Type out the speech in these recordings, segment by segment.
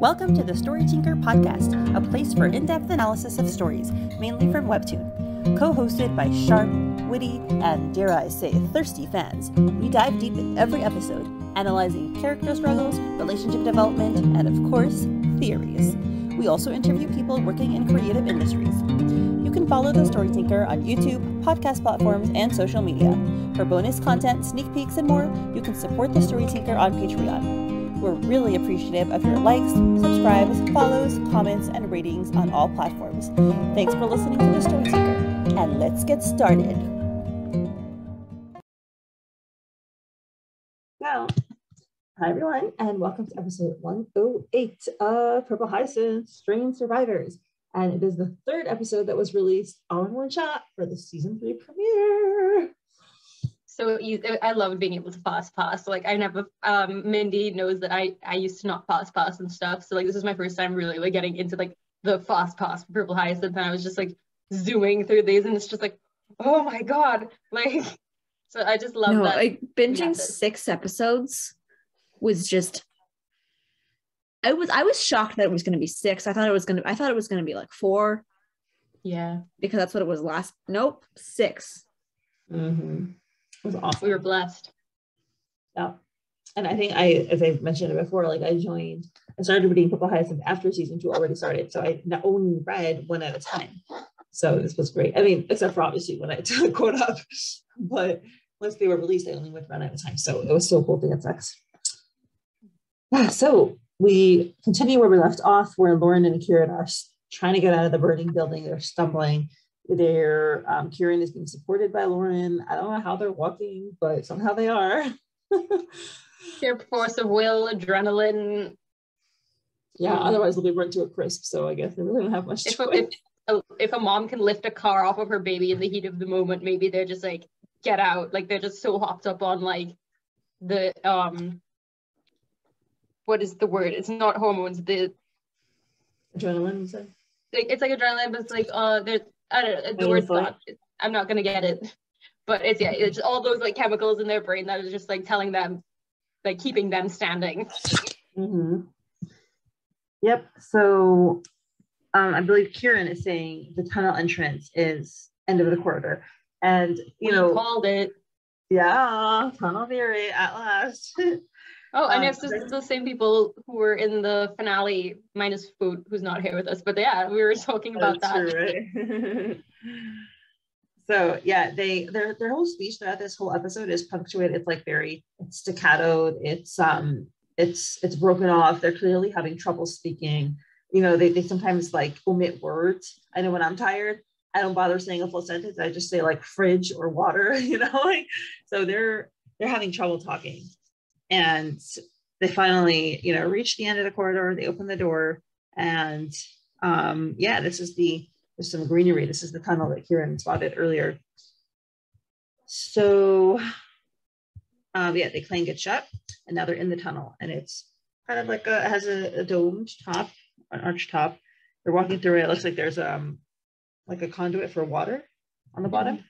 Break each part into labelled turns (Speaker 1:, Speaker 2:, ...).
Speaker 1: Welcome to the Story Tinker podcast, a place for in depth analysis of stories, mainly from Webtoon. Co hosted by sharp, witty, and dare I say, thirsty fans, we dive deep in every episode, analyzing character struggles, relationship development, and of course, theories. We also interview people working in creative industries. You can follow The Story Tinker on YouTube, podcast platforms, and social media. For bonus content, sneak peeks, and more, you can support The Story Tinker on Patreon. We're really appreciative of your likes, subscribes, follows, comments, and ratings on all platforms. Thanks for listening to The Story Tinker, and let's get started. Now, hi everyone, and welcome to episode 108 of Purple Hyacinth Strained Survivors. And it is the third episode that was released all in one shot for the season three premiere
Speaker 2: so easy. I loved being able to fast pass. Like I never, um, Mindy knows that I I used to not fast pass and stuff. So like this is my first time really like getting into like the fast pass for Purple Hyacinth, and I was just like zooming through these, and it's just like, oh my god, like. So I just love no, that.
Speaker 3: Like binging method. six episodes was just. I was I was shocked that it was going to be six. I thought it was going to. I thought it was going to be like four.
Speaker 2: Yeah.
Speaker 3: Because that's what it was last. Nope, 6
Speaker 1: Mm-hmm. It was awesome.
Speaker 2: We were blessed.
Speaker 1: Yeah. And I think I, as I mentioned it before, like I joined, I started reading Purple Hyacinth after season two already started. So I only read one at a time. So this was great. I mean, except for obviously when I took caught up, but once they were released, I only went one at a time. So it was so cool to get sex. Yeah, so we continue where we left off, where Lauren and Kieran are trying to get out of the burning building. They're stumbling they're um, Kieran is being supported by Lauren. I don't know how they're walking, but somehow they are.
Speaker 2: Their force of will, adrenaline.
Speaker 1: Yeah, otherwise they'll be run to a crisp. So I guess they really don't have much.
Speaker 2: If, if, a, if a mom can lift a car off of her baby in the heat of the moment, maybe they're just like, get out. Like they're just so hopped up on like the um what is the word? It's not hormones, the
Speaker 1: adrenaline.
Speaker 2: Like, it's like adrenaline, but it's like uh there's I don't know, the word's not, I'm not gonna get it. But it's yeah, it's all those like chemicals in their brain that is just like telling them, like keeping them standing.
Speaker 1: Mm-hmm. Yep. So um, I believe Kieran is saying the tunnel entrance is end of the corridor. And you we know
Speaker 2: called it.
Speaker 1: Yeah, tunnel theory at last.
Speaker 2: Oh, and um, it's just the same people who were in the finale, minus Food, who's not here with us. But yeah, we were talking about that. True,
Speaker 1: right? so yeah, they their their whole speech throughout this whole episode is punctuated. It's like very it's staccato. It's um it's it's broken off. They're clearly having trouble speaking. You know, they, they sometimes like omit words. I know when I'm tired, I don't bother saying a full sentence. I just say like fridge or water, you know, like so they're they're having trouble talking and they finally you know reach the end of the corridor they open the door and um yeah this is the there's some greenery. This is the tunnel that kieran spotted earlier. So um yeah they clang it shut and now they're in the tunnel and it's kind of like a has a, a domed top an arch top. They're walking through it. It looks like there's um like a conduit for water on the bottom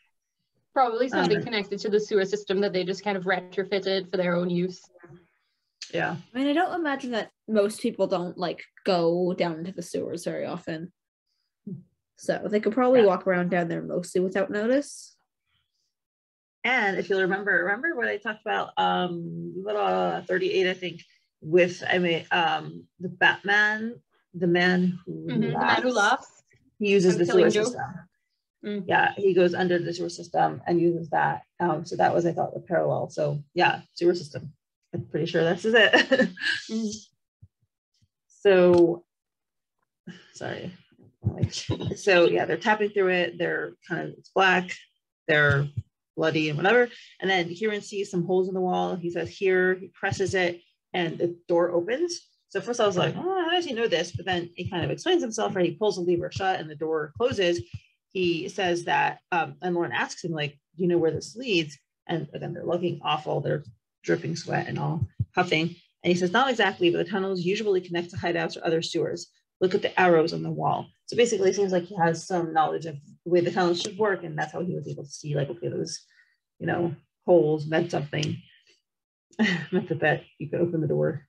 Speaker 2: Probably something um, connected to the sewer system that they just kind of retrofitted for their own use.
Speaker 1: Yeah.
Speaker 3: I mean, I don't imagine that most people don't like go down into the sewers very often. So they could probably yeah. walk around down there mostly without notice.
Speaker 1: And if you'll remember, remember what I talked about um little 38, I think, with I mean um the Batman, the man who
Speaker 2: mm-hmm. the man who laughs.
Speaker 1: He uses the sewer system. Mm. Yeah, he goes under the sewer system and uses that. Um, so that was, I thought, the parallel. So yeah, sewer system. I'm pretty sure this is it. mm. So, sorry. So yeah, they're tapping through it. They're kind of it's black. They're bloody and whatever. And then Kieran sees some holes in the wall. He says, "Here." He presses it, and the door opens. So first I was like, "Oh, how does he know this?" But then he kind of explains himself, right? He pulls the lever shut, and the door closes he says that, um, and Lauren asks him, like, do you know where this leads? And again, they're looking awful. They're dripping sweat and all puffing. And he says, not exactly, but the tunnels usually connect to hideouts or other sewers. Look at the arrows on the wall. So basically, it seems like he has some knowledge of the way the tunnels should work. And that's how he was able to see, like, okay, those, you know, holes meant something. meant that, that you could open the door.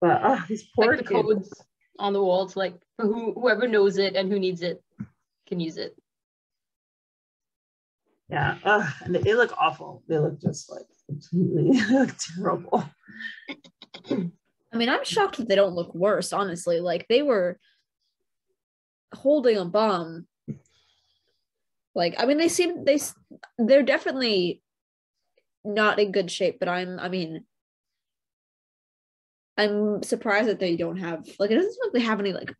Speaker 1: But oh, these poor
Speaker 2: like the codes on the wall to like who whoever knows it and who needs it can use it.
Speaker 1: Yeah, ugh, and they, they look awful. They look just like completely look terrible.
Speaker 3: I mean, I'm shocked that they don't look worse, honestly. Like they were holding a bomb. Like, I mean, they seem they they're definitely not in good shape, but I'm I mean I'm surprised that they don't have like it doesn't seem like they have any like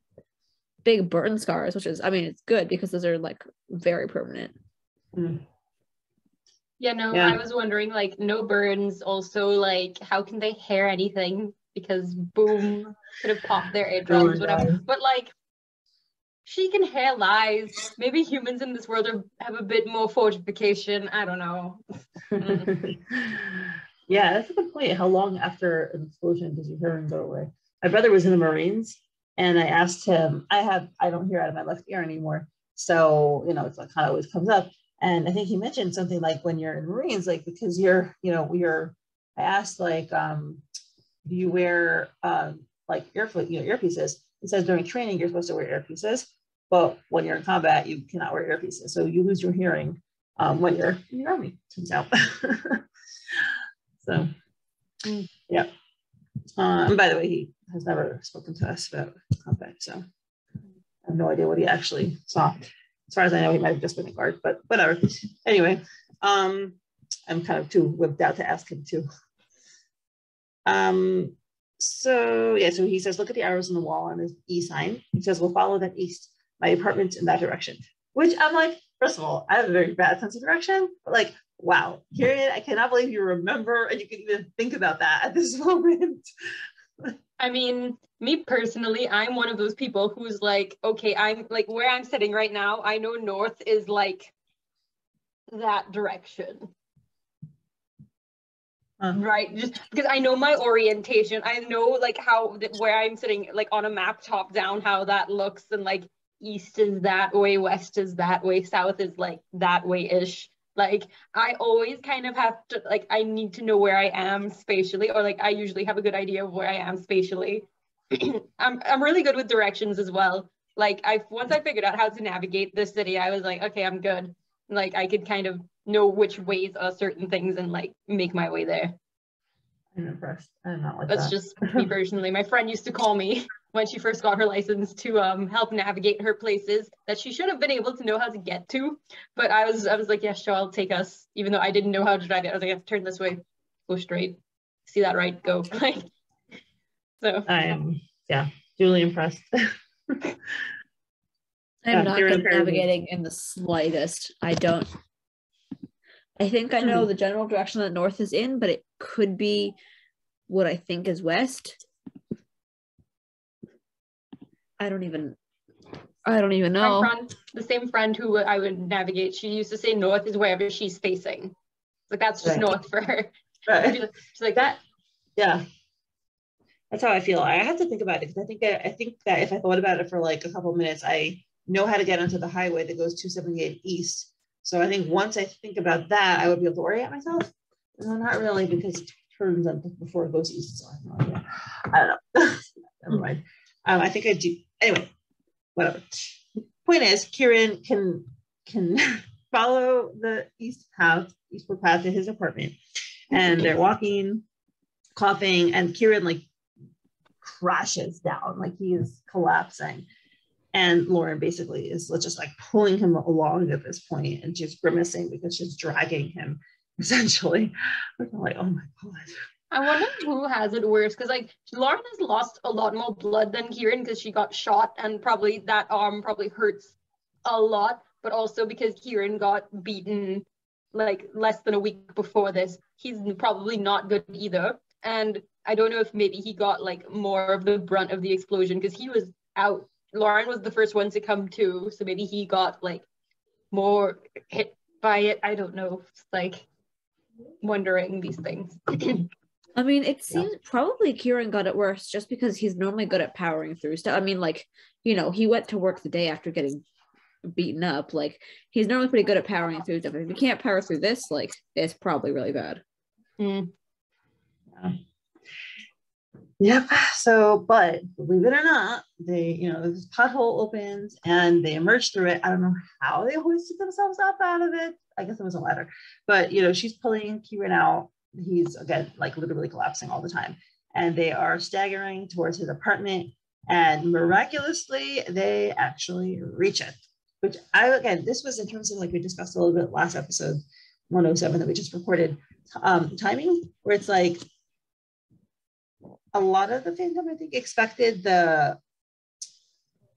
Speaker 3: big burn scars, which is I mean it's good because those are like very permanent. Mm.
Speaker 2: Yeah, no,
Speaker 1: Yeah.
Speaker 2: I was wondering like no burns. Also, like how can they hair anything? Because boom, could have popped their eardrums, oh, whatever. But like, she can hair lies. Maybe humans in this world are, have a bit more fortification. I don't know.
Speaker 1: yeah, that's a good point. How long after an explosion does your hearing go away? My brother was in the Marines, and I asked him. I have I don't hear out of my left ear anymore, so you know it's like kind of always comes up. And I think he mentioned something like when you're in Marines, like because you're you know you're. I asked like, um, do you wear um, like earfoot you know earpieces? He says during training you're supposed to wear earpieces, but when you're in combat you cannot wear earpieces, so you lose your hearing um, when you're in the army. Turns out. so,
Speaker 2: Mm.
Speaker 1: yeah. Uh, and by the way, he has never spoken to us about combat, so I have no idea what he actually saw. As far as I know, he might have just been a guard, but whatever. Anyway, um, I'm kind of too whipped out to ask him too. Um, so yeah, so he says, look at the arrows on the wall on his E sign. He says, we'll follow that east. My apartment's in that direction. Which I'm like, first of all, I have a very bad sense of direction, but like, wow, Kieran, I cannot believe you remember and you can even think about that at this moment.
Speaker 2: I mean, me personally, I'm one of those people who's like, okay, I'm like where I'm sitting right now, I know north is like that direction.
Speaker 1: Uh,
Speaker 2: Right, just because I know my orientation, I know like how where I'm sitting, like on a map, top down, how that looks, and like east is that way, west is that way, south is like that way ish. Like I always kind of have to like I need to know where I am spatially, or like I usually have a good idea of where I am spatially. I'm I'm really good with directions as well. Like I once I figured out how to navigate the city, I was like, okay, I'm good. Like I could kind of know which ways are certain things and like make my way there.
Speaker 1: I'm impressed. I'm not like
Speaker 2: That's
Speaker 1: that.
Speaker 2: just me personally. My friend used to call me when she first got her license to um help navigate her places that she should have been able to know how to get to. But I was I was like, yeah, sure, I'll take us, even though I didn't know how to drive it. I was like, I have to turn this way, go straight, see that right, go. Like so
Speaker 1: I am, yeah, duly impressed.
Speaker 3: I'm
Speaker 1: Yeah,
Speaker 3: not
Speaker 1: you're
Speaker 3: good at navigating in the slightest. I don't. I think I know the general direction that north is in, but it could be what I think is west. I don't even. I don't even know.
Speaker 2: friend, the same friend who I would navigate, she used to say north is wherever she's facing. Like that's just
Speaker 1: Right.
Speaker 2: north for her.
Speaker 1: Right.
Speaker 2: She's like that.
Speaker 1: Yeah. That's how I feel. I have to think about it because I think I, I think that if I thought about it for like a couple of minutes, I know how to get onto the highway that goes 278 east. So I think once I think about that, I would be able to orient myself. No, not really, because it turns on before it goes east. So I have no idea. I don't know. Never mind. Um, I think I do. Anyway, whatever. Point is, Kieran can can follow the east path, eastward path to his apartment, and they're walking, coughing, and Kieran like crashes down, like he is collapsing. And Lauren basically is just like pulling him along at this point and just grimacing because she's dragging him essentially. I'm like, oh my God.
Speaker 2: I wonder who has it worse because like Lauren has lost a lot more blood than Kieran because she got shot and probably that arm probably hurts a lot, but also because Kieran got beaten like less than a week before this. He's probably not good either. And I don't know if maybe he got like more of the brunt of the explosion because he was out. Lauren was the first one to come to, so maybe he got like more hit by it. I don't know. It's like wondering these things.
Speaker 3: I mean, it
Speaker 1: Yeah.
Speaker 3: seems probably Kieran got it worse just because he's normally good at powering through stuff. I mean, like, you know, he went to work the day after getting beaten up. Like, he's normally pretty good at powering through stuff. If you can't power through this, like, it's probably really bad.
Speaker 2: Mm.
Speaker 1: Yep. So, but believe it or not, they, you know, this pothole opens and they emerge through it. I don't know how they hoisted themselves up out of it. I guess it was a ladder, but you know, she's pulling Kieran out. He's again like literally collapsing all the time, and they are staggering towards his apartment. And miraculously, they actually reach it. Which I again, this was in terms of like we discussed a little bit last episode, 107 that we just recorded. Um, timing, where it's like a lot of the fandom, I think, expected the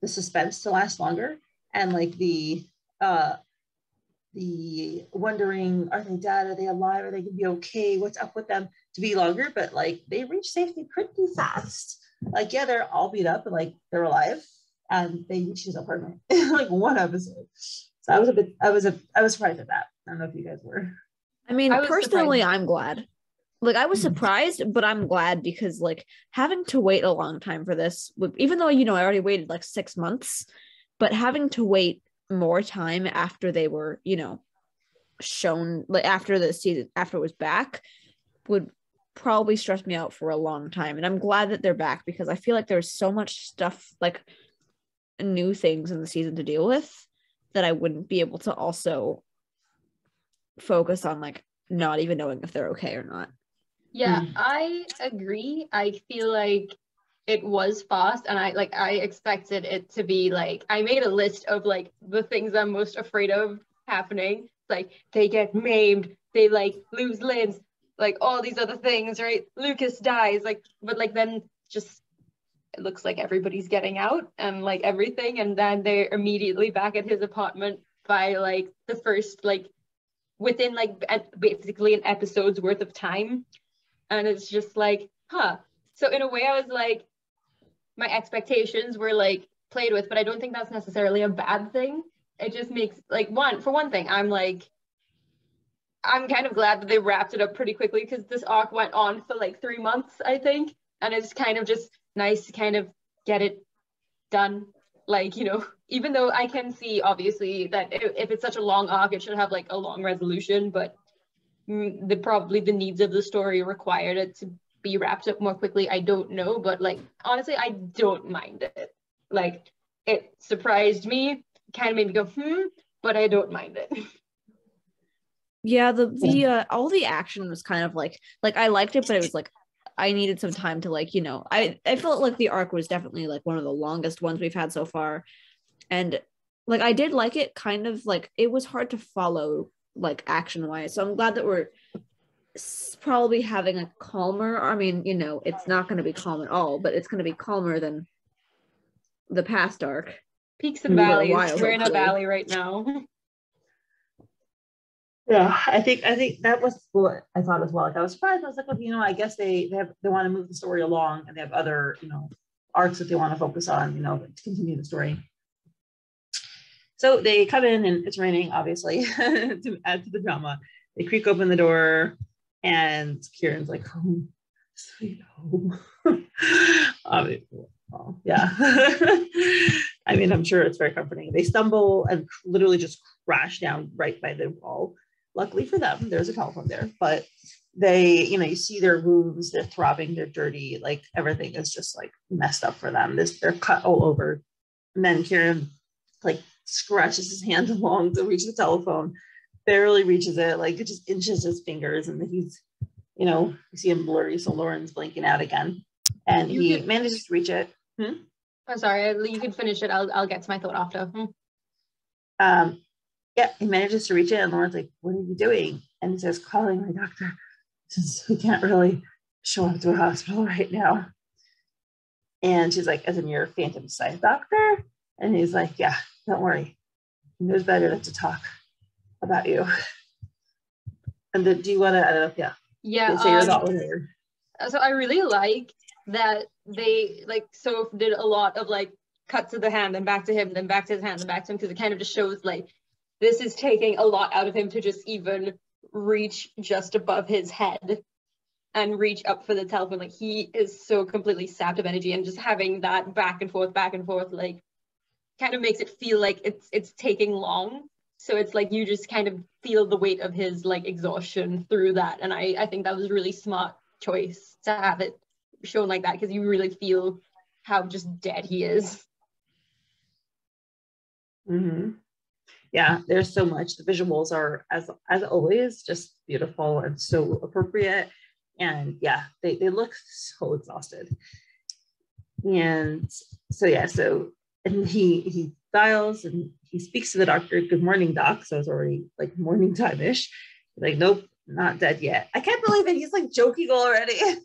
Speaker 1: the suspense to last longer and like the uh the wondering are they dead? Are they alive? Are they gonna be okay? What's up with them to be longer? But like they reach safety pretty fast. Like yeah they're all beat up and like they're alive and they reach his apartment in like one episode. So i was a bit i was a i was surprised at that. I don't know if you guys were.
Speaker 3: I mean,
Speaker 2: I
Speaker 3: personally,
Speaker 2: surprised.
Speaker 3: I'm glad. Like, I was
Speaker 1: Mhm.
Speaker 3: surprised, but I'm glad because, like, having to wait a long time for this, even though, you know, I already waited like six months, but having to wait more time after they were, you know, shown, like, after the season, after it was back, would probably stress me out for a long time. And I'm glad that they're back because I feel like there's so much stuff, like, new things in the season to deal with that I wouldn't be able to also focus on like not even knowing if they're okay or not.
Speaker 2: Yeah,
Speaker 1: Mm.
Speaker 2: I agree. I feel like it was fast and I like I expected it to be like I made a list of like the things I'm most afraid of happening. Like they get maimed, they like lose limbs, like all these other things, right? Lucas dies, like but like then just it looks like everybody's getting out and like everything and then they're immediately back at his apartment by like the first like within like basically an episode's worth of time and it's just like huh so in a way i was like my expectations were like played with but i don't think that's necessarily a bad thing. It just makes like one for one thing i'm like i'm kind of glad that they wrapped it up pretty quickly because this arc went on for like three months i think. And it's kind of just nice to kind of get it done. Like you know even though i can see obviously that if, it's such a long arc it should have like a long resolution but mm, the probably the needs of the story required it to be wrapped up more quickly i don't know but like honestly i don't mind it. Like it surprised me kind of made me go hmm but i don't mind it.
Speaker 3: Yeah, the the uh, all the action was kind of like like I liked it, but it was like I needed some time to like you know I I felt like the arc was definitely like one of the longest ones we've had so far, and like I did like it kind of like it was hard to follow like action wise. So I'm glad that we're s- probably having a calmer. I mean, you know, it's not going to be calm at all, but it's going to be calmer than the past arc.
Speaker 2: peaks and valleys
Speaker 3: while,
Speaker 2: we're in a valley right now
Speaker 1: Yeah, I think I think that was what I thought as well. Like I was surprised. I was like, well, you know, I guess they they have they want to move the story along, and they have other you know arcs that they want to focus on, you know, to continue the story. So they come in and it's raining, obviously, to add to the drama. They creak open the door, and Kieran's like, "Home, sweet home." Um, well, yeah. I mean, I'm sure it's very comforting. They stumble and literally just crash down right by the wall luckily for them there's a telephone there but they you know you see their wounds they're throbbing they're dirty like everything is just like messed up for them this they're cut all over and then kieran like scratches his hand along to reach the telephone barely reaches it like it just inches his fingers and he's you know you see him blurry so lauren's blinking out again and
Speaker 2: You
Speaker 1: he
Speaker 2: could-
Speaker 1: manages to reach it
Speaker 2: i'm sorry you can finish it i'll, I'll get to my thought after Hmm.
Speaker 1: um yeah, he manages to reach it, and Lauren's like, "What are you doing?" And he says, "Calling my doctor, since we can't really show up to a hospital right now." And she's like, "As in your Phantom Scythe doctor?" And he's like, "Yeah, don't worry. He knows better than to talk about you." And then, do you want to? I don't know. Yeah,
Speaker 2: yeah
Speaker 1: say your
Speaker 2: um,
Speaker 1: thought later.
Speaker 2: so I really like that they like so did a lot of like cut to the hand and back to him, then back to his hand and back to him because it kind of just shows like this is taking a lot out of him to just even reach just above his head and reach up for the telephone. Like he is so completely sapped of energy and just having that back and forth, back and forth, like kind of makes it feel like it's it's taking long. So it's like you just kind of feel the weight of his like exhaustion through that. And I, I think that was a really smart choice to have it shown like that because you really feel how just dead he is.
Speaker 1: Mm-hmm. Yeah, there's so much. The visuals are as as always just beautiful and so appropriate. And yeah, they, they look so exhausted. And so yeah, so and he he dials and he speaks to the doctor, good morning, doc. So it's already like morning time-ish. Like, nope, not dead yet. I can't believe it. He's like joking already. Even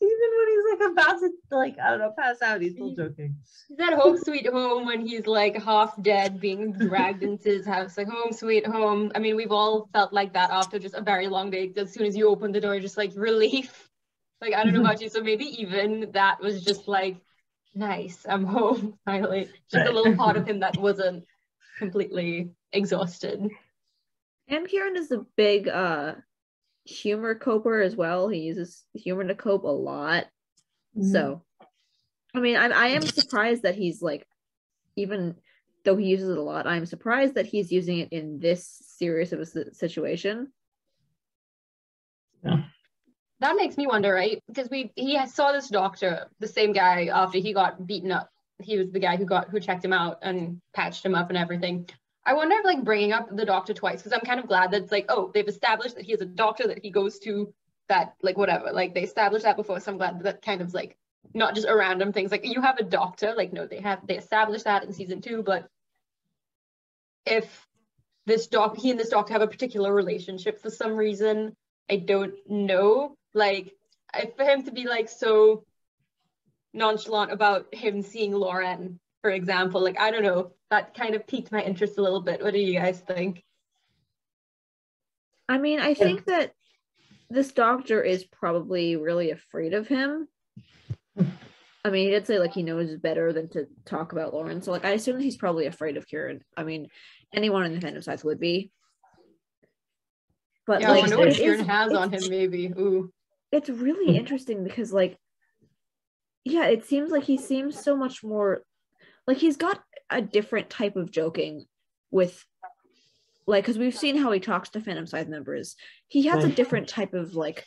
Speaker 1: when he's like about to like, I don't know, pass out, he's still joking.
Speaker 2: He's at home sweet home when he's like half dead, being dragged into his house, like home sweet home. I mean, we've all felt like that after just a very long day. As soon as you open the door, just like relief. Like I don't know about you, so maybe even that was just like nice. I'm home finally. Just a little part of him that wasn't completely exhausted.
Speaker 3: And Kieran is a big uh humor coper as well. He uses humor to cope a lot. Mm-hmm. So I mean I I am surprised that he's like even though he uses it a lot, I'm surprised that he's using it in this serious of a situation.
Speaker 2: That makes me wonder, right? Because we he saw this doctor, the same guy after he got beaten up. He was the guy who got who checked him out and patched him up and everything. I wonder if like bringing up the doctor twice because I'm kind of glad that it's like oh they've established that he is a doctor that he goes to that like whatever like they established that before so I'm glad that, that kind of like not just a random things like you have a doctor like no they have they established that in season two but if this doc he and this doctor have a particular relationship for some reason I don't know like for him to be like so nonchalant about him seeing Lauren, for example, like I don't know, that kind of piqued my interest a little bit. What do you guys think?
Speaker 3: I mean, I think that this doctor is probably really afraid of him. I mean, he did say like he knows better than to talk about Lauren. So like I assume he's probably afraid of Kieran. I mean, anyone in the Phantom Scythe would be.
Speaker 2: But yeah, like, I wonder what Kieran has on him, maybe. Ooh
Speaker 3: it's really hmm. interesting because like yeah it seems like he seems so much more like he's got a different type of joking with like because we've seen how he talks to Phantom Scythe members. He has a different type of like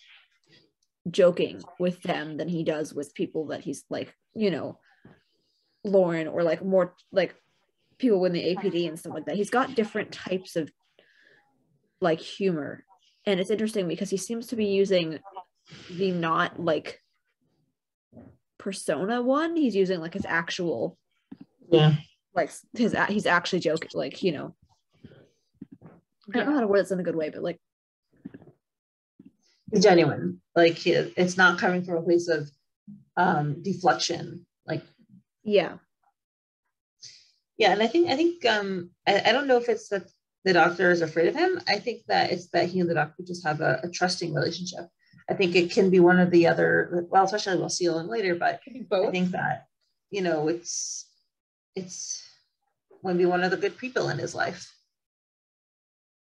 Speaker 3: joking with them than he does with people that he's like you know lauren or like more like people in the apd and stuff like that. He's got different types of like humor. And it's interesting because he seems to be using the not like persona one he's using like his actual
Speaker 1: yeah.
Speaker 3: like his he's actually joking like you know. I don't know how to word this in a good way but like
Speaker 1: genuine. Like it's not coming from a place of um deflection like
Speaker 3: yeah.
Speaker 1: Yeah and i think i think um i, I don't know if it's that the doctor is afraid of him. I think that it's that he and the doctor just have a, a trusting relationship I think it can be one of the other, well, especially we'll see Ellen later, but I think that, you know, it's, it's going to be one of the good people in his life.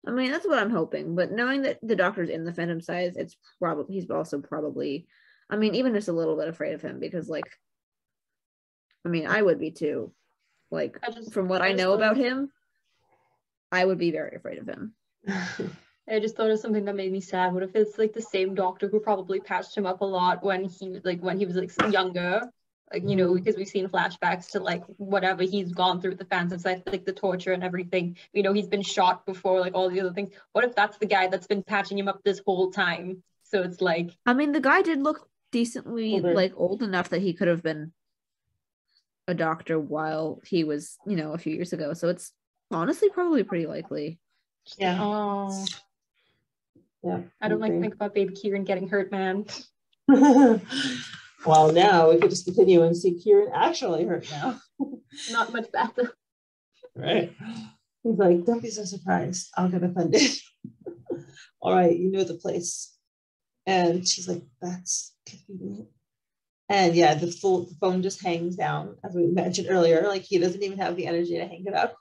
Speaker 3: I mean, that's what I'm hoping. But knowing that the doctor's in the Phantom Scythe, it's probably he's also probably, I mean, even just a little bit afraid of him because, like, I mean, I would be too. Like, just, from what I, I know about him, I would be very afraid of him.
Speaker 2: I just thought of something that made me sad. What if it's like the same doctor who probably patched him up a lot when he like when he was like younger, like you know because we've seen flashbacks to like whatever he's gone through with the Phantom Scythe, like the torture and everything. You know he's been shot before, like all the other things. What if that's the guy that's been patching him up this whole time? So it's like
Speaker 3: I mean the guy did look decently older. like old enough that he could have been a doctor while he was you know a few years ago. So it's honestly probably pretty likely.
Speaker 1: Yeah.
Speaker 2: Oh. Yeah. I don't like to think about baby Kieran getting hurt, man.
Speaker 1: well, now we could just continue and see Kieran actually hurt now.
Speaker 2: Not much better.
Speaker 1: Right. He's like, don't be so surprised. I'll get offended. All right, you know the place. And she's like, that's convenient. And yeah, the full the phone just hangs down, as we mentioned earlier. Like he doesn't even have the energy to hang it up.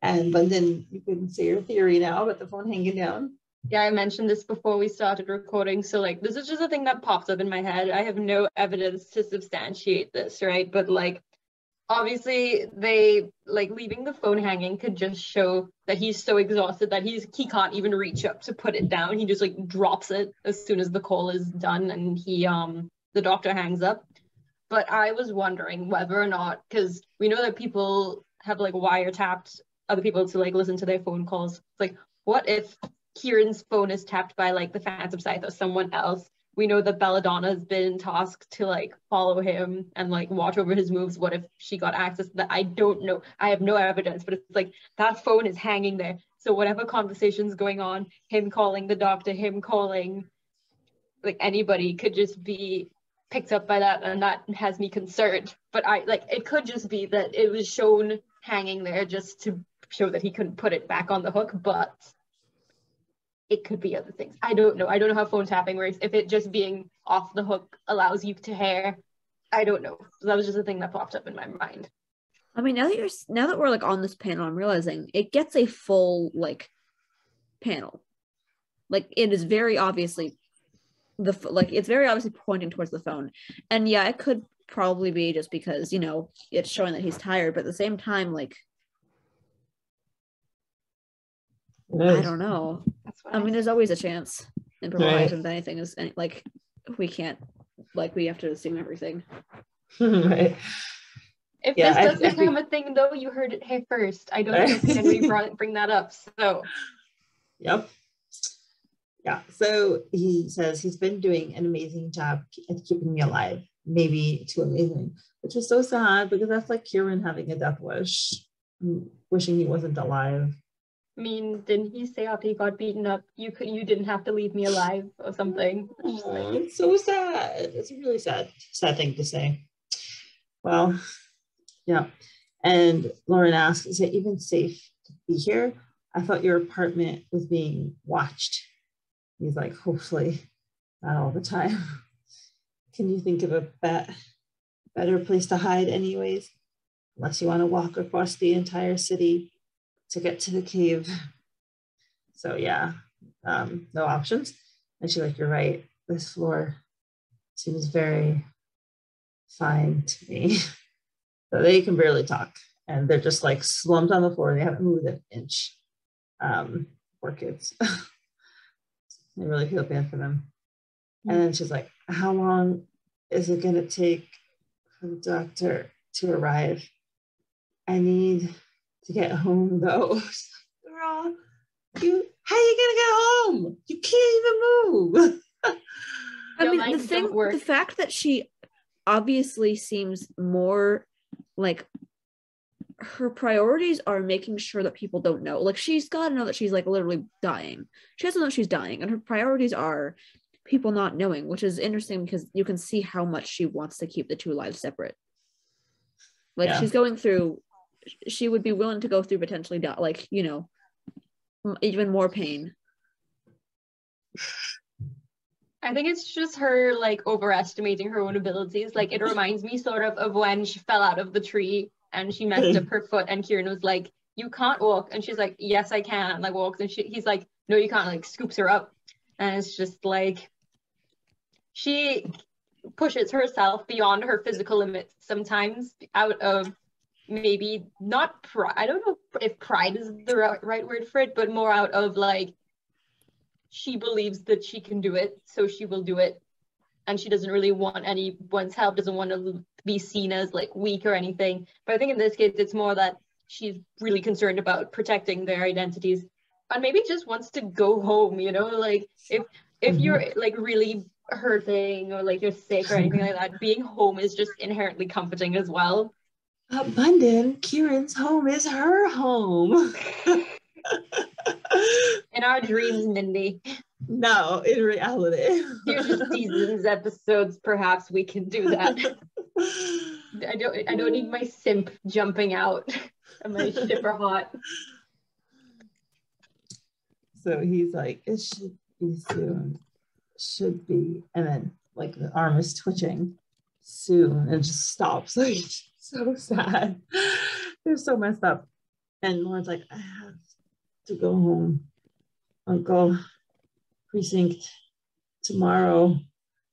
Speaker 1: And London, you can say your theory now, but the phone hanging down
Speaker 2: yeah, I mentioned this before we started recording. So, like, this is just a thing that pops up in my head. I have no evidence to substantiate this, right? But, like, obviously, they like leaving the phone hanging could just show that he's so exhausted that he's he can't even reach up to put it down. He just like drops it as soon as the call is done, and he um the doctor hangs up. But I was wondering whether or not, because we know that people have like wiretapped other people to like listen to their phone calls. It's like, what if Kieran's phone is tapped by like the Phantom Scythe or someone else? We know that Belladonna has been tasked to like follow him and like watch over his moves. What if she got access to that? I don't know. I have no evidence, but it's like that phone is hanging there. So whatever conversation's going on, him calling the doctor, him calling like anybody could just be picked up by that and that has me concerned. But I like it could just be that it was shown hanging there just to show that he couldn't put it back on the hook, but it could be other things. I don't know. I don't know how phone tapping works. If it just being off the hook allows you to hair, I don't know. that was just a thing that popped up in my mind.
Speaker 3: I mean, now that you're now that we're like on this panel, I'm realizing it gets a full like panel. Like it is very obviously the like it's very obviously pointing towards the phone, and yeah, it could probably be just because you know it's showing that he's tired, but at the same time, like I don't know. I, I mean, there's always a chance in purple right. that anything is any, like we can't like we have to assume everything.
Speaker 2: right. If yeah, this does I, become I think... a thing, though, you heard it here first. I don't think Henry brought, bring that up. So,
Speaker 1: yep. Yeah. So he says he's been doing an amazing job at keeping me alive. Maybe too amazing, which is so sad because that's like Kieran having a death wish, mm, wishing he wasn't alive.
Speaker 2: Mean, didn't he say after he got beaten up, you could you didn't have to leave me alive or something?
Speaker 1: It's so sad. It's a really sad, sad thing to say. Well, yeah. And Lauren asks, is it even safe to be here? I thought your apartment was being watched. He's like, hopefully not all the time. Can you think of a bet, better place to hide anyways? Unless you want to walk across the entire city to get to the cave. So yeah, um, no options. And she's like, you're right. This floor seems very fine to me. So they can barely talk and they're just like slumped on the floor. They haven't moved an inch. Um, poor kids. I really feel bad for them. And then she's like, How long is it going to take for the doctor to arrive? I need to get home though. Girl, you, how are you going to get home? You can't even move.
Speaker 3: I mean, the thing, the fact that she obviously seems more like her priorities are making sure that people don't know. Like she's got to know that she's like literally dying. She has to know she's dying, and her priorities are people not knowing, which is interesting because you can see how much she wants to keep the two lives separate. Like yeah. she's going through, she would be willing to go through potentially like you know, even more pain.
Speaker 2: I think it's just her like overestimating her own abilities. Like it reminds me sort of of when she fell out of the tree and she messed up her foot and Kieran was like, You can't walk. And she's like, Yes, I can. And like walks and she he's like, No, you can't, like scoops her up. And it's just like she pushes herself beyond her physical limits sometimes out of maybe not pride. I don't know if pride is the right, right word for it, but more out of like she believes that she can do it, so she will do it. And she doesn't really want anyone's help, doesn't want to be seen as like weak or anything. But I think in this case, it's more that she's really concerned about protecting their identities and maybe just wants to go home, you know, like if if you're mm-hmm. like really hurting or like you're sick or anything like that, being home is just inherently comforting as well.
Speaker 1: Abundant, Kieran's home is her home.
Speaker 2: in our dreams, Mindy.
Speaker 1: No, in reality.
Speaker 2: Future seasons, episodes, perhaps we can do that. I don't I don't need my simp jumping out and my shipper hot.
Speaker 1: So he's like, it should be soon. Should be. And then like the arm is twitching soon and just stops. Like so sad. They're so messed up. And Lauren's like, I have to go home. Uncle precinct tomorrow.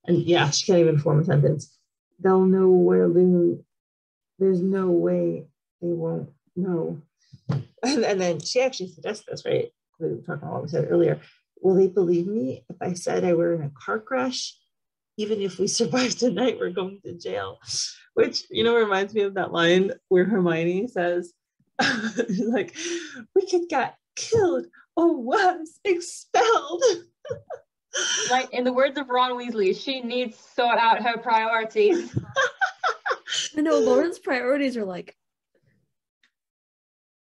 Speaker 1: And yeah, she can't even form a sentence. They'll know where Lou. There's no way they won't know. And, and then she actually suggests this, right? We were talking about what we said earlier. Will they believe me if I said I were in a car crash even if we survive tonight, we're going to jail. Which, you know, reminds me of that line where Hermione says, like, we could get killed or was expelled.
Speaker 2: like in the words of Ron Weasley, she needs to sort out her priorities.
Speaker 3: I know Lauren's priorities are like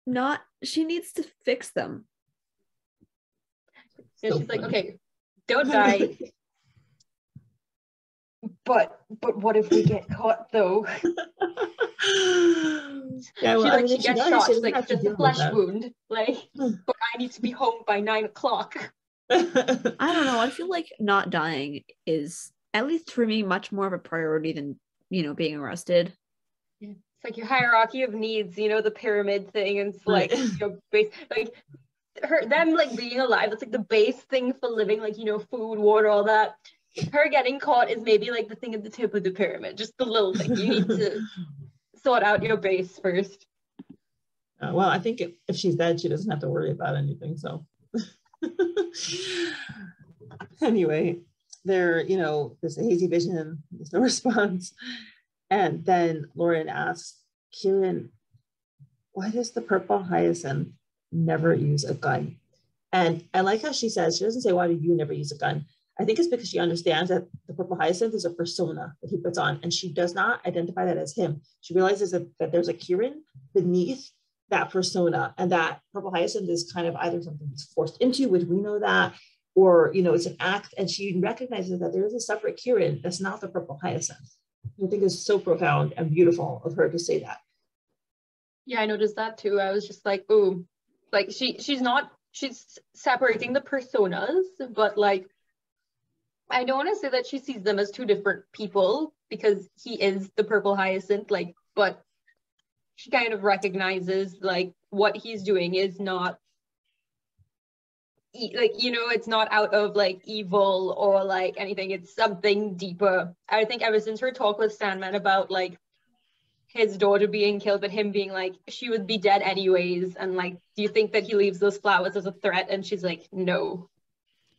Speaker 3: not she needs to fix them.
Speaker 2: Yeah, so she's funny. like, okay, don't die. But but what if we get caught though? yeah, well, she, like, I mean, she gets she shot, she like just a flesh wound. Like, hmm. but I need to be home by nine o'clock.
Speaker 3: I don't know. I feel like not dying is at least for me much more of a priority than you know being arrested.
Speaker 2: Yeah. It's like your hierarchy of needs, you know, the pyramid thing, and it's like you know, base like her them like being alive. That's like the base thing for living, like you know, food, water, all that. Her getting caught is maybe like the thing at the tip of the pyramid, just the little thing. You need to sort out your base first.
Speaker 1: Uh, well, I think if, if she's dead, she doesn't have to worry about anything. So anyway, there, you know, there's a hazy vision, there's no response. And then Lauren asks Kieran, why does the purple hyacinth never use a gun? And I like how she says, she doesn't say, why do you never use a gun? I think it's because she understands that the purple hyacinth is a persona that he puts on, and she does not identify that as him. She realizes that, that there's a Kieran beneath that persona and that purple hyacinth is kind of either something that's forced into which we know that or you know it's an act and she recognizes that there is a separate Kieran that's not the purple hyacinth. I think is so profound and beautiful of her to say that.
Speaker 2: Yeah i noticed that too. I was just like ooh like she she's not she's separating the personas but like i don't want to say that she sees them as two different people because he is the purple hyacinth like but she kind of recognizes like what he's doing is not like you know it's not out of like evil or like anything. It's something deeper. I think ever since her talk with sandman about like his daughter being killed but him being like she would be dead anyways and like do you think that he leaves those flowers as a threat? And she's like no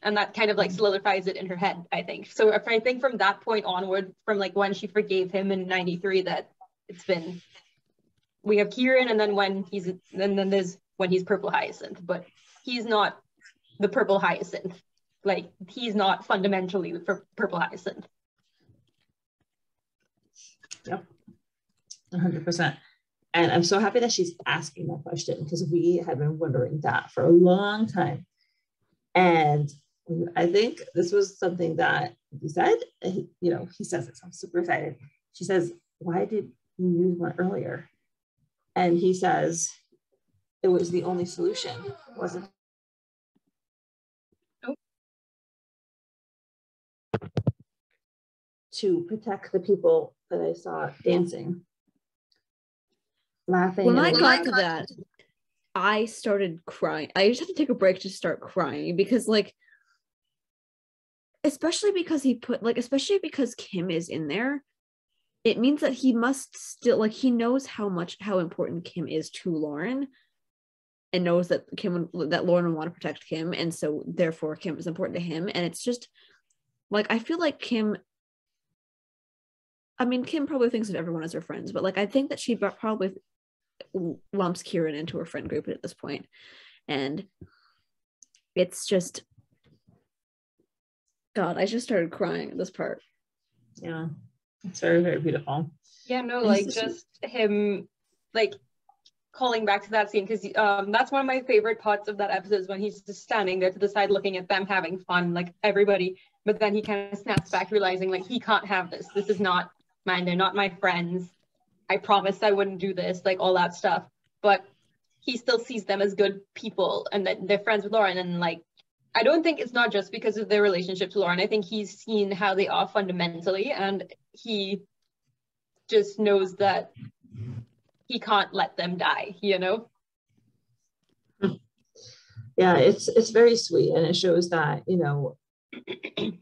Speaker 2: and that kind of like mm-hmm. solidifies it in her head i think so if i think from that point onward from like when she forgave him in 93 that it's been we have Kieran, and then when he's and then there's when he's purple hyacinth, but he's not the purple hyacinth. Like he's not fundamentally the purple hyacinth.
Speaker 1: Yep, one hundred percent. And I'm so happy that she's asking that question because we have been wondering that for a long time. And I think this was something that he said, you know, he says this, I'm super excited. She says, why did you use one earlier? And he says it was the only solution, wasn't oh. to protect the people that I saw dancing, laughing.
Speaker 3: When I got to that, I started crying. I just had to take a break to start crying because, like, especially because he put, like, especially because Kim is in there it means that he must still like he knows how much how important Kim is to Lauren and knows that Kim that Lauren would want to protect Kim and so therefore Kim is important to him and it's just like I feel like Kim I mean Kim probably thinks of everyone as her friends but like I think that she probably lumps Kieran into her friend group at this point and it's just God I just started crying at this part
Speaker 1: yeah it's very, very beautiful.
Speaker 2: Yeah, no, like just him like calling back to that scene because um, that's one of my favorite parts of that episode is when he's just standing there to the side looking at them having fun, like everybody. But then he kind of snaps back, realizing like he can't have this. This is not mine. They're not my friends. I promised I wouldn't do this, like all that stuff. But he still sees them as good people and that they're friends with Lauren and like I don't think it's not just because of their relationship to Lauren. I think he's seen how they are fundamentally, and he just knows that he can't let them die. You know.
Speaker 1: Yeah, it's it's very sweet, and it shows that you know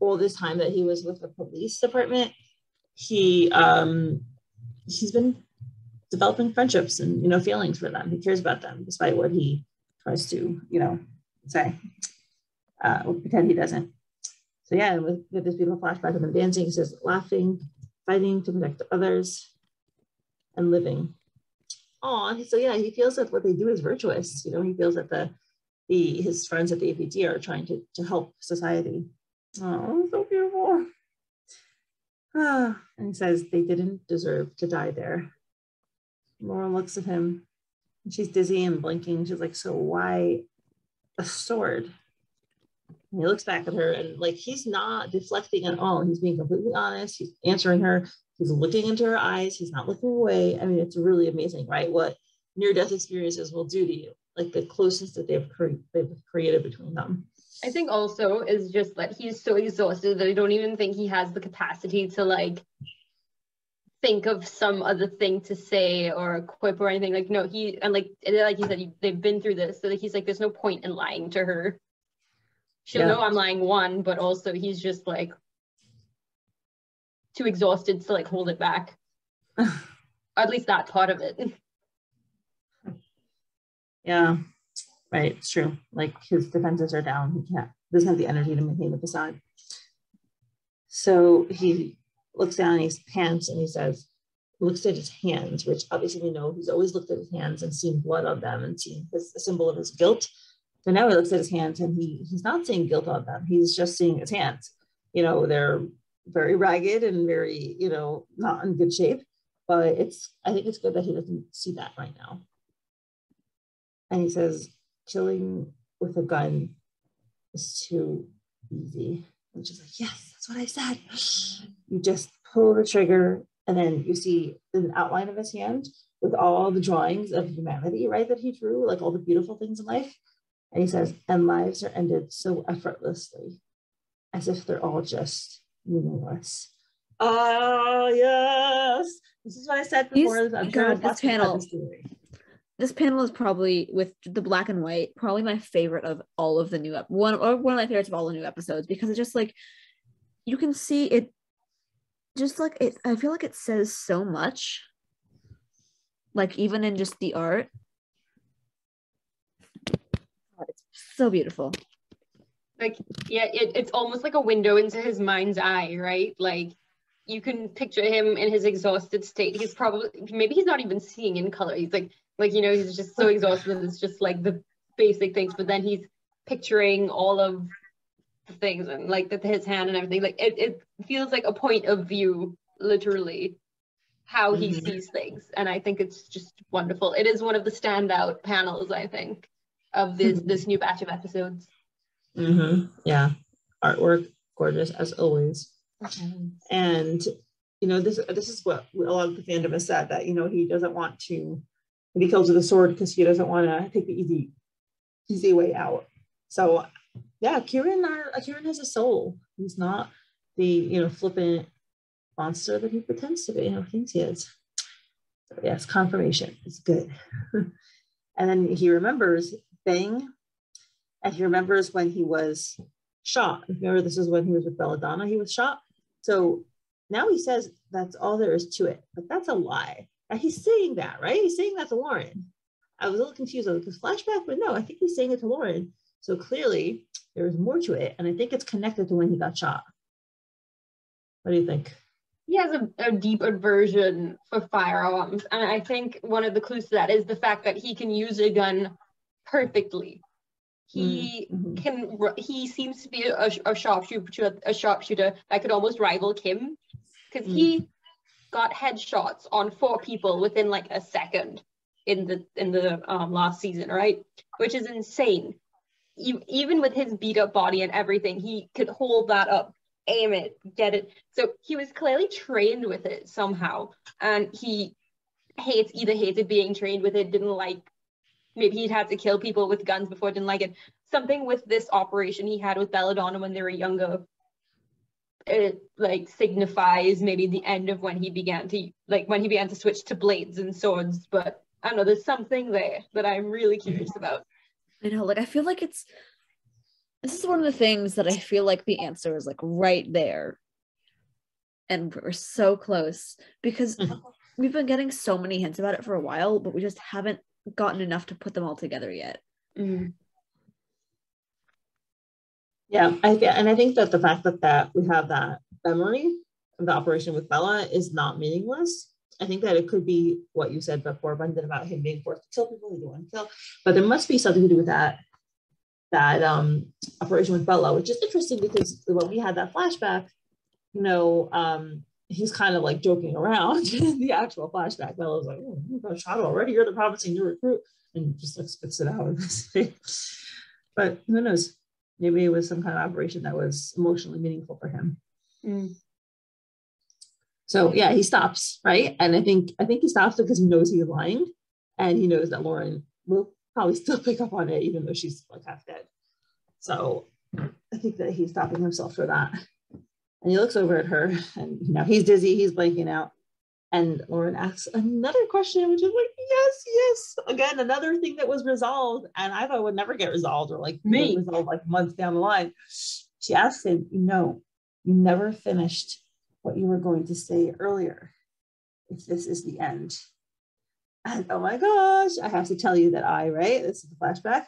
Speaker 1: all this time that he was with the police department, he um he's been developing friendships and you know feelings for them. He cares about them despite what he tries to you know say uh, pretend he doesn't. So yeah, with, with this beautiful flashback of them dancing, it says laughing, fighting to protect others, and living. Oh, so yeah, he feels that what they do is virtuous. You know, he feels that the the his friends at the APD are trying to to help society. Oh, so beautiful. Ah, and he says they didn't deserve to die there. Laura looks at him she's dizzy and blinking. She's like, So why a sword? And he looks back at her and like he's not deflecting at all. He's being completely honest. He's answering her. He's looking into her eyes. He's not looking away. I mean, it's really amazing, right? What near death experiences will do to you, like the closeness that they've, cre- they've created between them.
Speaker 2: I think also is just that he's so exhausted that I don't even think he has the capacity to like think of some other thing to say or a quip or anything. Like no, he and like like he said, he, they've been through this, so like, he's like, there's no point in lying to her. She'll
Speaker 1: Yeah.
Speaker 2: know I'm lying one, but also he's just like too exhausted to like hold it back. At least that part of it.
Speaker 1: Yeah, right. It's true. Like his defenses are down. He can't, doesn't have the energy to maintain the facade. So he looks down he pants and he says, looks at his hands, which obviously we know he's always looked at his hands and seen blood on them and seen this, the symbol of his guilt. So now he looks at his hands and he he's not seeing guilt on them. He's just seeing his hands. You know, they're very ragged and very, you know, not in good shape. But it's I think it's good that he doesn't see that right now and he says killing with a gun is too easy which is like yes that's what i said. You just pull the trigger and then you see an outline of his hand with all the drawings of humanity right that he drew like all the beautiful things in life. And he says and lives are ended so effortlessly as if they're all just meaningless. Oh yes. This is what i said
Speaker 3: These-
Speaker 1: before. I'm
Speaker 3: God, this
Speaker 1: lots of people have
Speaker 3: panel-
Speaker 1: this
Speaker 3: this panel is probably with the black and white probably my favorite of all of the new ep- one or one of my favorites of all the new episodes because it's just like you can see it just like it i feel like it says so much like even in just the art. It's so beautiful.
Speaker 2: Like yeah it, it's almost like a window into his mind's eye right? Like you can picture him in his exhausted state. He's probably maybe he's not even seeing in color. He's like like you know he's just so exhausted. It's just like the basic things but then he's picturing all of things and like the, his hand and everything like it, it feels like a point of view literally how he
Speaker 1: Mhm.
Speaker 2: sees things. And i think it's just wonderful. It is one of the standout panels i think of this this new batch of episodes.
Speaker 1: Hmm Yeah, artwork gorgeous as always. And you know this this is what a lot of the fandom has said that you know he doesn't want to be killed with a sword because he doesn't want to take the easy easy way out. So yeah, Kieran are, Kieran has a soul. He's not the you know flippant monster that he pretends to be. You know thinks he is. So yes, confirmation is good. and then he remembers Bang and he remembers when he was shot. Remember, this is when he was with Belladonna, he was shot. So now he says that's all there is to it, but that's a lie. And he's saying that, right? He's saying that to Lauren. I was a little confused. I was like, flashback, but no, I think he's saying it to Lauren. So clearly there is more to it. And I think it's connected to when he got shot. What do you think?
Speaker 2: he has a, a deep aversion for firearms and i think one of the clues to that is the fact that he can use a gun perfectly he
Speaker 1: Mhm.
Speaker 2: can he seems to be a, a sharpshooter a sharpshooter that could almost rival kim because he got headshots on four people within like a second in the in the um, last season right which is insane even with his beat up body and everything he could hold that up aim it get it. So he was clearly trained with it somehow. And he hates either hated being trained with it didn't like maybe he'd had to kill people with guns before didn't like it. Something with this operation he had with belladonna when they were younger it like signifies maybe the end of when he began to like when he began to switch to blades and swords but i don't know there's something there that i'm really curious about
Speaker 3: I know, like I feel like it's this is one of the things that I feel like the answer is like right there. And we're so close because
Speaker 1: Mhm.
Speaker 3: we've been getting so many hints about it for a while, but we just haven't gotten enough to put them all together yet.
Speaker 1: Yeah, I th- and I think that the fact that that we have that memory of the operation with Bella is not meaningless. I think that it could be what you said before, Bundin, about him being forced to kill people he didn't want to kill, but there must be something to do with that that um, operation with Bella, which is interesting because when we had that flashback, you know, um, he's kind of like joking around in the actual flashback. Bella's like, oh, you got shot already. You're the promising new recruit. And just like spits it out. but who knows? Maybe it was some kind of operation that was emotionally meaningful for him.
Speaker 2: Mm.
Speaker 1: So yeah, he stops, right? And I think I think he stops because he knows he's lying and he knows that Lauren will probably still pick up on it, even though she's like half dead. So I think that he's stopping himself for that. And he looks over at her and you know he's dizzy, he's blanking out. And Lauren asks another question, which is like, yes, yes. Again, another thing that was resolved. And I thought would never get resolved or like
Speaker 2: Me.
Speaker 1: resolved like months down the line. She asks him, you know, you never finished what you were going to say earlier. If this is the end. And oh my gosh, I have to tell you that I, right? This is the flashback.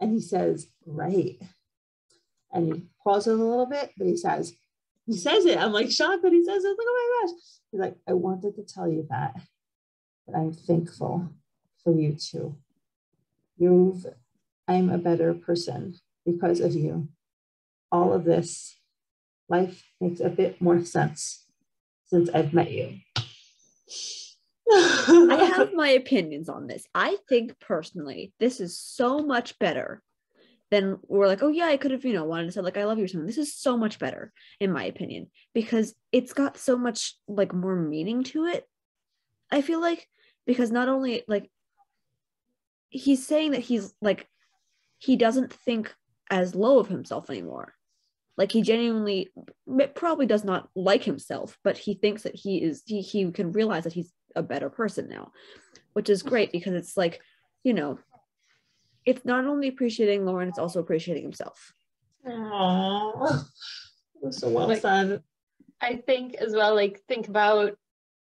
Speaker 1: And he says, right. And he pauses a little bit, but he says, he says it. I'm like shocked that he says it. Like, oh my gosh. He's like, I wanted to tell you that, that I'm thankful for you too. You've, I'm a better person because of you. All of this, life makes a bit more sense since I've met you.
Speaker 3: I have my opinions on this. I think personally, this is so much better than we're like, oh yeah, I could have, you know, wanted to say like I love you or something. This is so much better, in my opinion, because it's got so much like more meaning to it. I feel like because not only like he's saying that he's like he doesn't think as low of himself anymore. Like he genuinely probably does not like himself, but he thinks that he is he he can realize that he's a better person now, which is great because it's like, you know, it's not only appreciating Lauren, it's also appreciating himself.
Speaker 1: Aww. So well
Speaker 2: Like-
Speaker 1: said.
Speaker 2: I think as well, like think about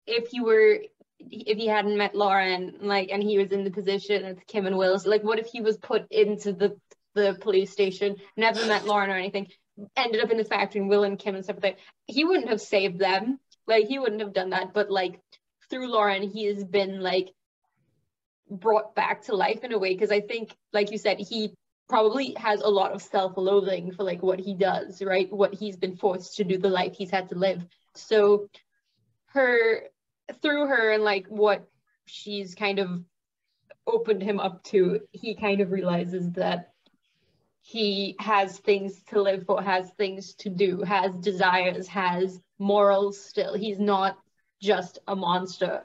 Speaker 2: if you were if he hadn't met Lauren, like and he was in the position of Kim and Wills, like what if he was put into the the police station, never met Lauren or anything, ended up in the factory and Will and Kim and stuff like that. He wouldn't have saved them. Like he wouldn't have done that. But like through Lauren, he has been like brought back to life in a way. Cause I think, like you said, he probably has a lot of self-loathing for like what he does, right? What he's been forced to do, the life he's had to live. So her through her and like what she's kind of opened him up to, he kind of realizes that he has things to live for, has things to do, has desires, has morals still. He's not just a monster.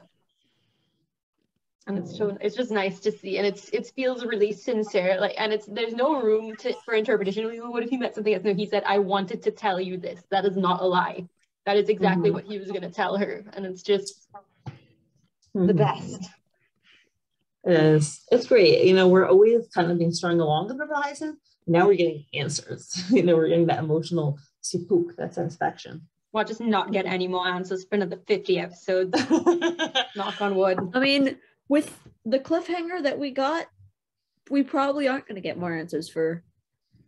Speaker 2: And it's so it's just nice to see, and it's it feels really sincere, like, and it's there's no room to for interpretation. What if he meant something else? No, he said, "I wanted to tell you this. That is not a lie. That is exactly
Speaker 1: Mhm.
Speaker 2: what he was gonna tell her." And it's just the
Speaker 1: Mhm.
Speaker 2: best.
Speaker 1: It is. It's great. You know, we're always kind of being strung along the horizon. Now we're getting answers. You know, we're getting that emotional sipuk, that satisfaction.
Speaker 2: Well, just not get any more answers for another 50 episodes. Knock on wood.
Speaker 3: I mean, with the cliffhanger that we got, we probably aren't going to get more answers for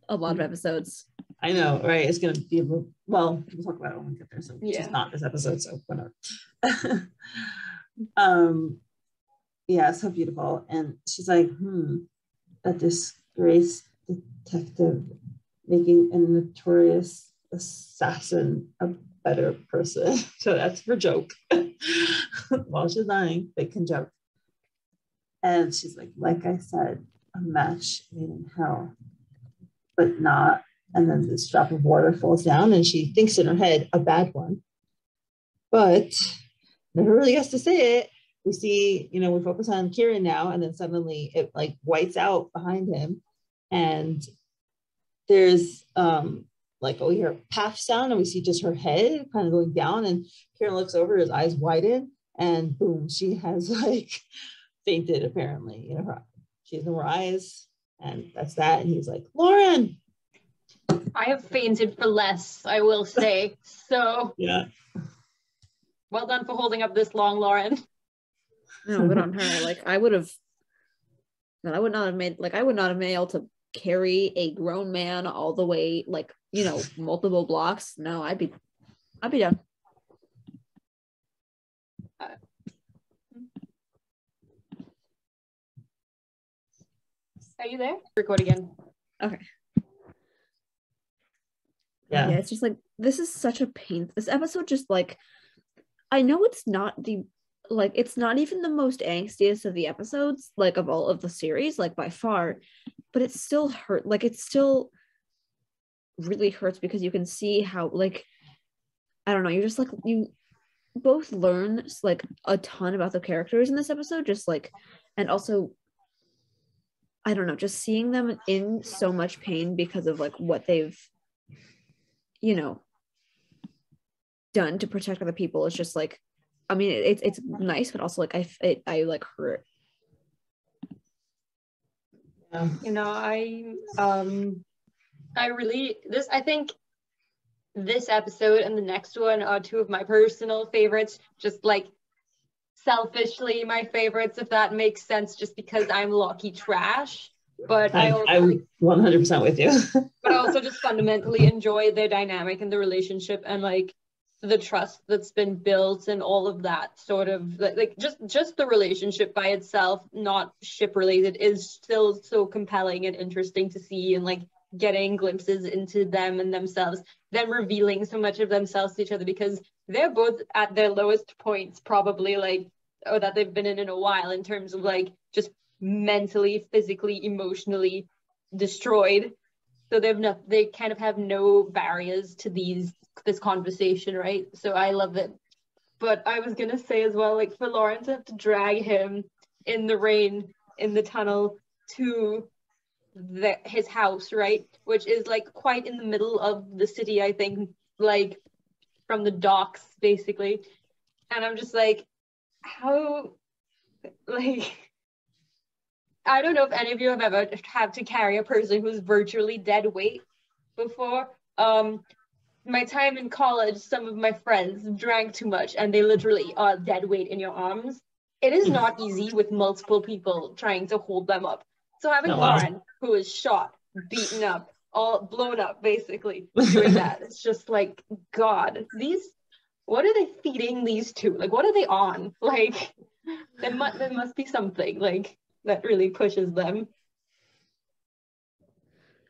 Speaker 3: a lot of episodes.
Speaker 1: I know, right? It's gonna be a little, well, we'll talk about it when we get there. So it's
Speaker 2: Yeah.
Speaker 1: just not this episode, so whatever. um yeah, so beautiful. And she's like, hmm, a disgraced detective making a notorious assassin a better person. So that's her joke. While she's dying, they can joke. And she's like, like I said, a match made in hell, but not. And then this drop of water falls down, and she thinks in her head, a bad one. But never really gets to say it. We see, you know, we focus on Kieran now, and then suddenly it like whites out behind him. And there's um like oh, we hear a paff sound, and we see just her head kind of going down, and Kieran looks over, his eyes widen, and boom, she has like fainted apparently. You know, her, she has no more eyes, and that's that. And he's like, Lauren.
Speaker 2: I have fainted for less, I will say. So
Speaker 1: Yeah.
Speaker 2: well done for holding up this long, Lauren.
Speaker 3: No, good on her. Like I would have, but I would not have made like I would not have been able to carry a grown man all the way like you know multiple blocks no i'd be i'd be done uh,
Speaker 2: Are you there? Record again.
Speaker 3: okay
Speaker 1: Yeah.
Speaker 3: yeah it's just like this is such a pain this episode just like i know it's not the like it's not even the most angstiest of the episodes like of all of the series like by far but it still hurt like it still really hurts because you can see how like i don't know you're just like you both learn like a ton about the characters in this episode just like and also i don't know just seeing them in so much pain because of like what they've you know done to protect other people is just like i mean it's it's nice but also like i it, i like hurt
Speaker 1: Yeah.
Speaker 2: You know, I um I really this I think this episode and the next one are two of my personal favorites, just like selfishly my favorites, if that makes sense, just because I'm lucky trash. But I,
Speaker 1: I,
Speaker 2: also,
Speaker 1: I'm 100% with you.
Speaker 2: but I also just fundamentally enjoy their dynamic and the relationship and like the trust that's been built and all of that sort of like, like just just the relationship by itself not ship related is still so compelling and interesting to see and like getting glimpses into them and themselves them revealing so much of themselves to each other because they're both at their lowest points probably like or that they've been in in a while in terms of like just mentally physically emotionally destroyed so they've no they kind of have no barriers to these this conversation right? So i love it. But i was gonna say as well like for lauren to have to drag him in the rain in the tunnel to the, his house right? Which is like quite in the middle of the city i think like from the docks basically. And i'm just like how like I don't know if any of you have ever had to carry a person who's virtually dead weight before. Um, my time in college, some of my friends drank too much and they literally are dead weight in your arms. It is not easy with multiple people trying to hold them up. So having
Speaker 1: Oh, wow.
Speaker 2: Lauren, who is shot, beaten up, all blown up, basically doing that, it's just like God. These, what are they feeding these two? Like, what are they on? Like, there must there must be something like that really pushes them.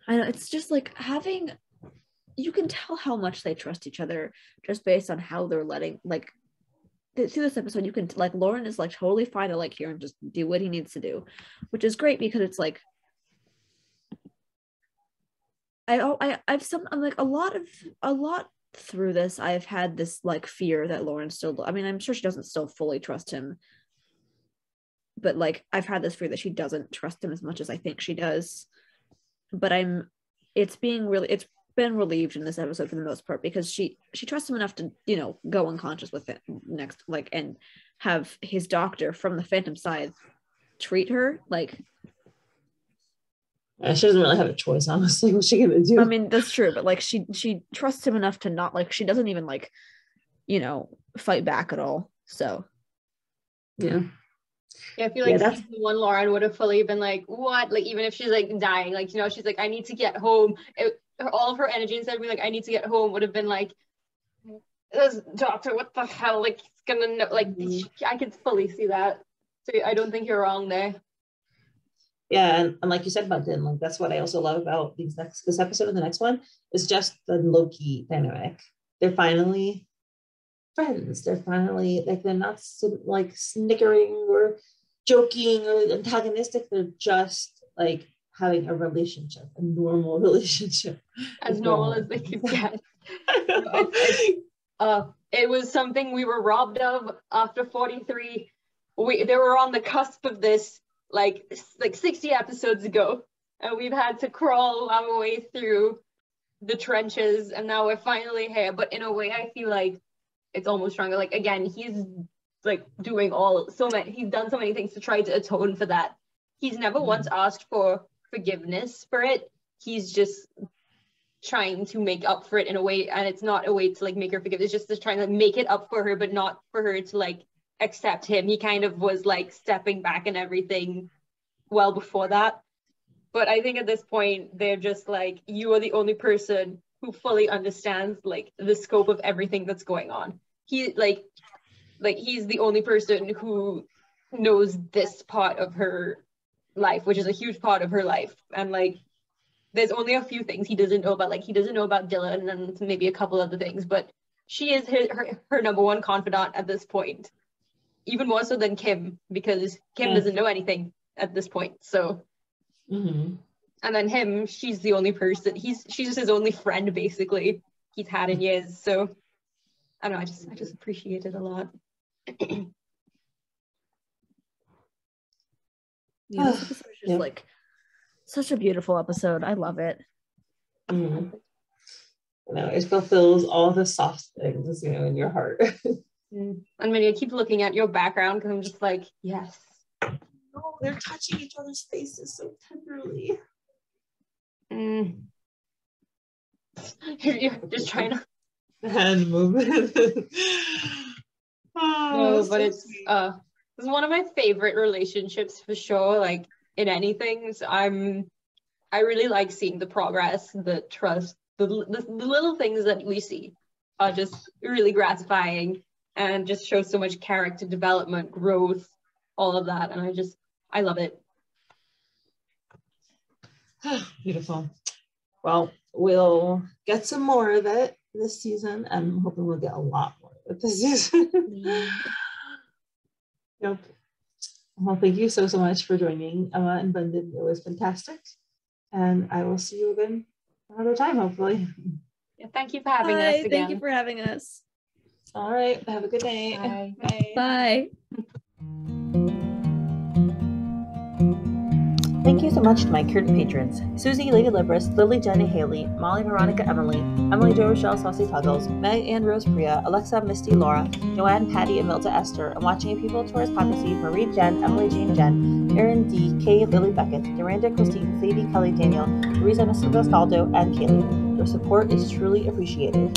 Speaker 3: I know it's just like having you can tell how much they trust each other just based on how they're letting like th- through this episode you can like Lauren is like totally fine to like hear and just do what he needs to do, which is great because it's like I oh, I I've some I'm like a lot of a lot through this I've had this like fear that Lauren still I mean I'm sure she doesn't still fully trust him but like I've had this fear that she doesn't trust him as much as I think she does but I'm it's being really it's been relieved in this episode for the most part because she she trusts him enough to you know go unconscious with it next like and have his doctor from the Phantom Scythe treat her like
Speaker 1: Yeah, she doesn't really have a choice, honestly. What's she gonna do?
Speaker 3: I mean that's true but like she she trusts him enough to not like she doesn't even like you know fight back at all so
Speaker 1: yeah.
Speaker 2: Yeah, I feel like season one Lauren would have fully been like, what? Like even if she's like dying, like you know, she's like, I need to get home. It, all of her energy instead of being like, I need to get home, would have been like, this doctor, what the hell? Like he's gonna know. Like
Speaker 1: Mhm.
Speaker 2: I could fully see that. So I don't think you're wrong there.
Speaker 1: Yeah, and, and like you said about Din, like that's what I also love about these next this episode and the next one is just the Loki dynamic. They're finally friends. They're finally like they're not like snickering or joking or antagonistic. They're just like having a relationship, a normal relationship.
Speaker 2: As normal
Speaker 1: normal.
Speaker 2: as they could get. Uh it was something we were robbed of after 43 we they were on the cusp of this like like 60 episodes ago and we've had to crawl our way through the trenches and now we're finally here but in a way i feel like it's almost stronger. Like again he's like doing all so many he's done so many things to try to atone for that. He's never
Speaker 1: Mhm.
Speaker 2: once asked for forgiveness for it. He's just trying to make up for it in a way and it's not a way to like make her forgive. It's just to trying to make it up for her but not for her to like accept him. He kind of was like stepping back and everything well before that. But I think at this point they're just like you are the only person who fully understands like the scope of everything that's going on. He like like he's the only person who knows this part of her life, which is a huge part of her life. And like there's only a few things he doesn't know about. Like he doesn't know about Dylan and maybe a couple other things, but she is her, her, her number one confidant at this point. Even more so than Kim, because Kim doesn't know anything at this point. So
Speaker 1: Mm-hmm.
Speaker 2: and then him, she's the only person. He's she's just his only friend basically. He's had in years. So I don't know. I just I just appreciate it a lot.
Speaker 3: Yeah, this episode is just
Speaker 1: Yeah.
Speaker 3: like such a beautiful episode. I love it.
Speaker 1: Mm-hmm. You know, it fulfills all the soft things, you know, in your heart.
Speaker 2: Mm. And when I keep looking at your background because I'm just like, yes.
Speaker 1: oh, they're touching each other's faces so tenderly.
Speaker 2: Mm. You're, you're just trying to
Speaker 1: Hand movement. oh,
Speaker 2: No,
Speaker 1: so
Speaker 2: but it's
Speaker 1: sweet.
Speaker 2: uh it's one of my favorite relationships for sure. Like in anything, so I'm I really like seeing the progress, the trust, the, the the little things that we see are just really gratifying and just show so much character development, growth, all of that, and I just I love it.
Speaker 1: Beautiful. Well, we'll get some more of it this season, and I'm hoping we'll get a lot more of it this season. yep. Well, thank you so so much for joining Emma and Bundin. It was fantastic, and I will see you again another time, hopefully.
Speaker 2: Yeah, thank you for having
Speaker 3: Bye.
Speaker 2: us again.
Speaker 3: Thank you for having us.
Speaker 1: All right. Have a good night.
Speaker 2: Bye.
Speaker 1: Bye.
Speaker 3: Bye.
Speaker 4: Thank you so much to my current patrons Susie, Lady Libris, Lily, Jenny, Haley, Molly, Veronica, Emily, Emily, Jo, Rochelle, Saucy Puggles, Meg, Ann, Rose, Priya, Alexa, Misty, Laura, Joanne, Patty, and Milta Esther, and watching people Poppy Seed, Marie, Jen, Emily, Jean, Jen, Erin, D, Kay, Lily, Beckett, Miranda Christine, Sadie, Kelly, Daniel, Louisa, Mr. Gastaldo, and Kaylee. Your support is truly appreciated.